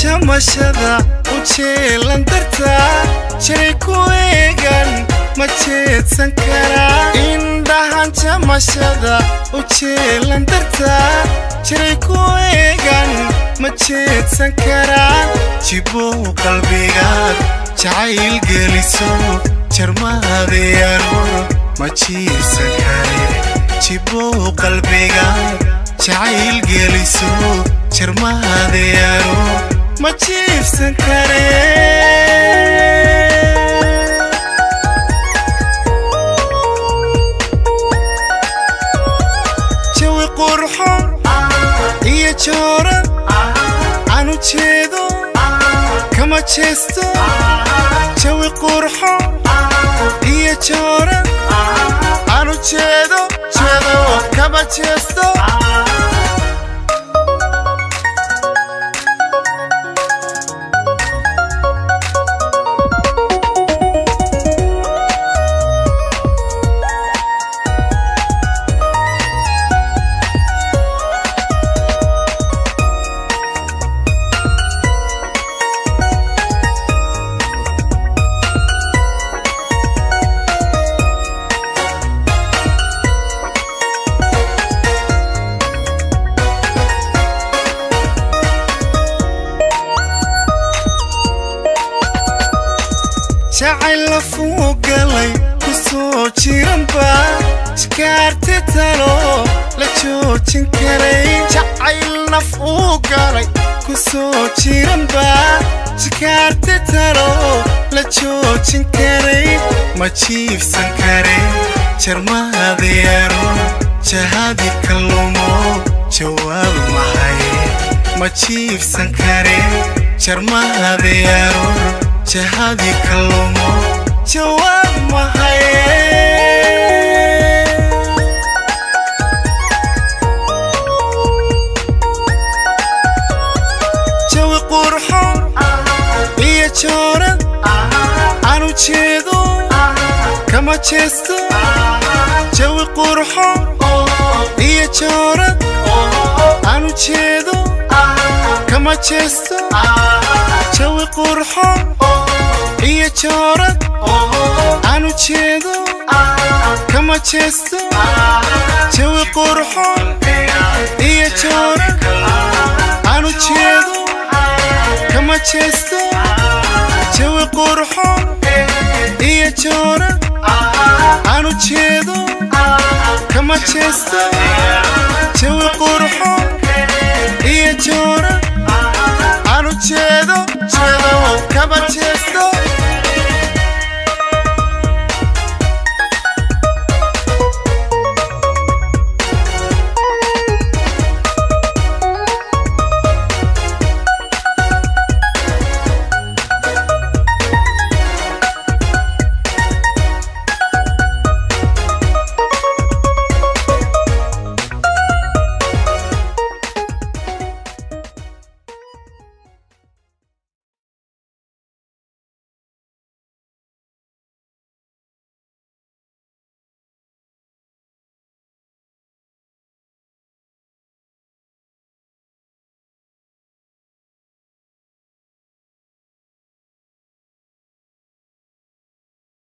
jamashada u jeelan dartaa jiray ku eegan ma jeedsan karaa indhahan jamashada u jeelan dartaa jiray ku eegan ma jeedsan karaa jibow qalbigaad jacayl geliso jarmahadeyaano ma jiibsan kare jibow qalbigaad jacayl geliso jarmahadeyaano ma jiibsan kare jawi qurxon iyo jooran aan u jeedo kama jeesto jawi qurxon iyo jooran aan u jeedo jeedo kama jeesto jikaarti talo la joojin karay jacayl naf uu galay ku soo jiranba jikaarti talo la joojin karay ma jiibsan kare jarmahadeyaano jahadi kallumo jawaab mahay ma jiibsan kare jarmahadeyaano jahadi kallumo jawaab mahay aan u jeedo kama jeesto jawi qurxon iyo jooran aan u jeedo kama jeesto jawi qurxon iyo jooran aan u jeedo kama jeesto jawi qurxon iyo jooran చోర అనుచ్ఛేదం కమ చేస్తా చెవు కుర్హం ఈ చోర అనుచ్ఛేదం కమ చేస్తా